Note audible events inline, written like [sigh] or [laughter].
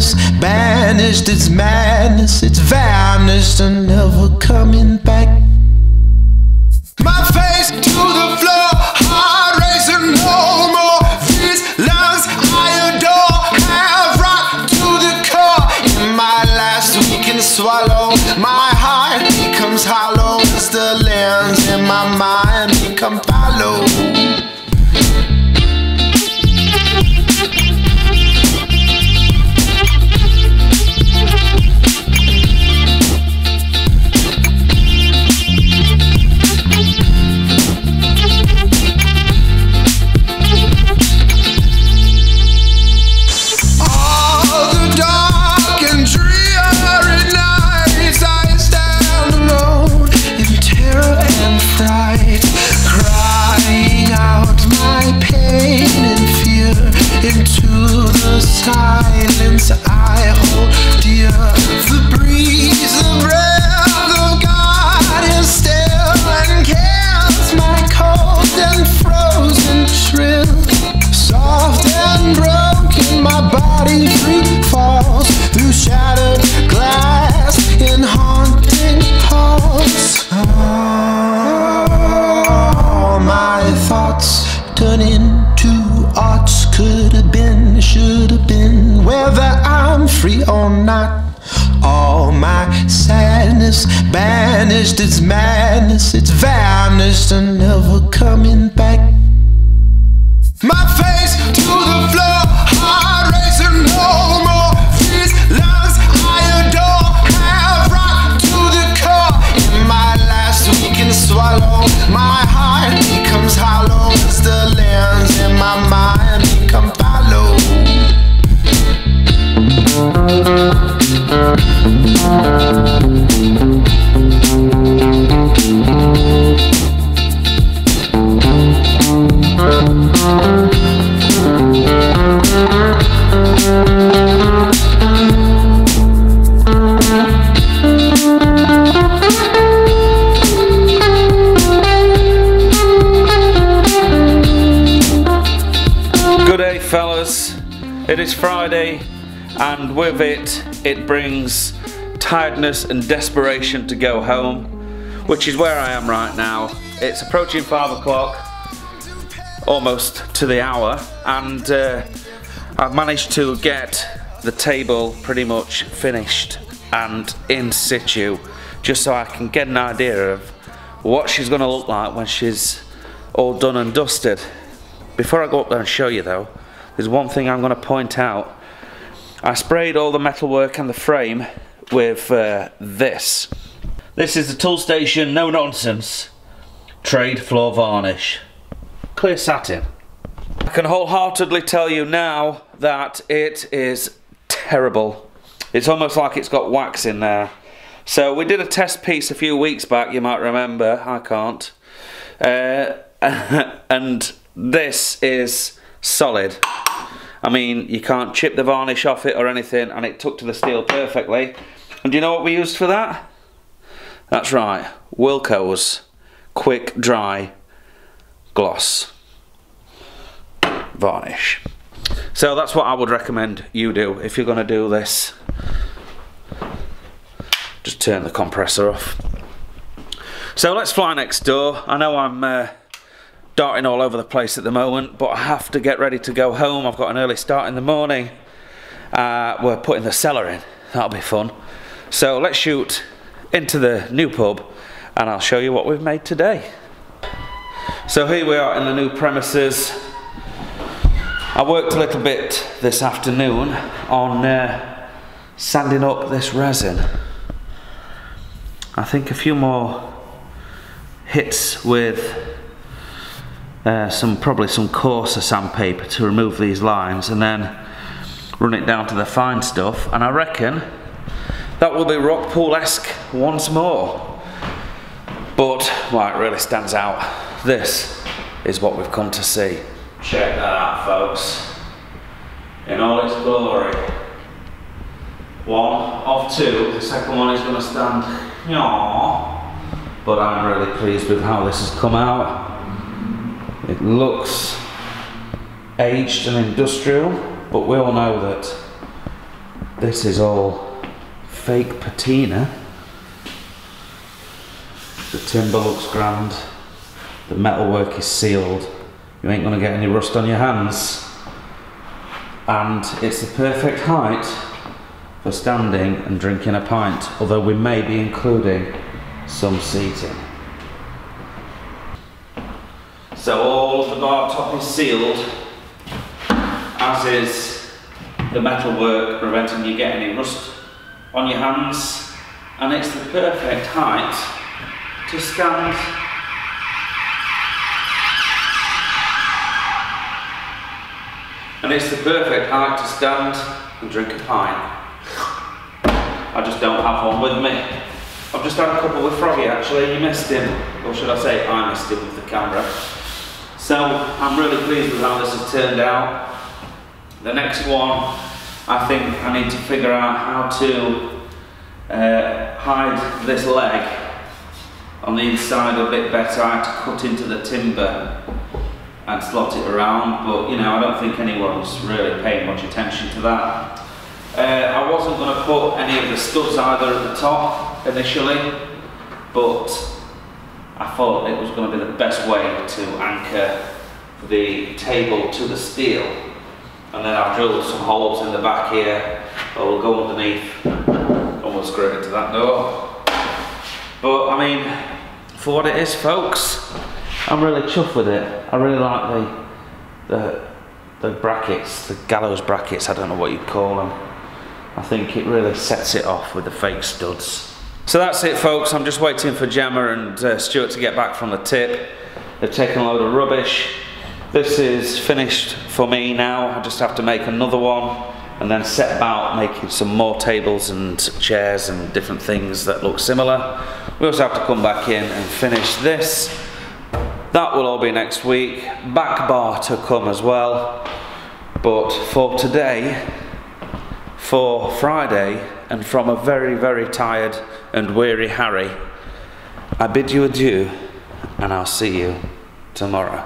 sadness banished, it's madness, it's vanished and never coming back. My face to the floor, free or not. All my sadness banished, it's madness, it's vanished and never coming back. My It is Friday, and with it, it brings tiredness and desperation to go home, which is where I am right now. It's approaching five o'clock, almost to the hour, and uh, I've managed to get the table pretty much finished and in situ, just so I can get an idea of what she's going to look like when she's all done and dusted. Before I go up there and show you though, there's one thing I'm going to point out. I sprayed all the metalwork and the frame with uh, this. This is the Toolstation No Nonsense Trade Floor Varnish. Clear satin. I can wholeheartedly tell you now that it is terrible. It's almost like it's got wax in there. So we did a test piece a few weeks back, you might remember, I can't. Uh, [laughs] and this is solid. I mean, you can't chip the varnish off it or anything, and it took to the steel perfectly. And do you know what we used for that? That's right, Wilko's Quick Dry Gloss Varnish. So that's what I would recommend you do if you're going to do this. Just turn the compressor off. So let's fly next door. I know I'm uh, darting all over the place at the moment, but I have to get ready to go home. I've got an early start in the morning. Uh, we're putting the cellar in. That'll be fun. So let's shoot into the new pub and I'll show you what we've made today. So here we are in the new premises. I worked a little bit this afternoon on uh, sanding up this resin. I think a few more hits with uh, some probably some coarser sandpaper to remove these lines and then run it down to the fine stuff. And I reckon that will be Rockpool-esque once more. But what really stands out. This is what we've come to see. Check that out folks. In all its glory. One of two. The second one is going to stand Yaw. but I'm really pleased with how this has come out it looks aged and industrial, but we all know that This is all fake patina. The timber looks grand. The metalwork is sealed. You ain't gonna get any rust on your hands. And it's the perfect height for standing and drinking a pint, although we may be including some seating. So all the bar top is sealed, as is the metalwork preventing you getting any rust on your hands, and it's the perfect height to stand and it's the perfect height to stand and drink a pint. I just don't have one with me. I've just had a couple with Froggy actually, you missed him, or should I say I missed him with the camera. So I'm really pleased with how this has turned out. The next one, I think I need to figure out how to uh, hide this leg on the inside a bit better. I had to cut into the timber and slot it around, but you know, I don't think anyone's really paying much attention to that. Uh, I wasn't going to put any of the studs either at the top initially, but I thought it was going to be the best way to anchor the table to the steel. And then I've drilled some holes in the back here will go underneath and we'll screw it into that door. But I mean, for what it is folks, I'm really chuffed with it. I really like the, the, the brackets, the gallows brackets, I don't know what you'd call them. I think it really sets it off with the fake studs. So that's it folks, I'm just waiting for Gemma and uh, Stuart to get back from the tip. They've taken a load of rubbish. This is finished for me now, I just have to make another one and then set about making some more tables and chairs and different things that look similar. We also have to come back in and finish this. That will all be next week. Back bar to come as well. But for today, for Friday, and from a very, very tired and weary Harry, I bid you adieu, and I'll see you tomorrow.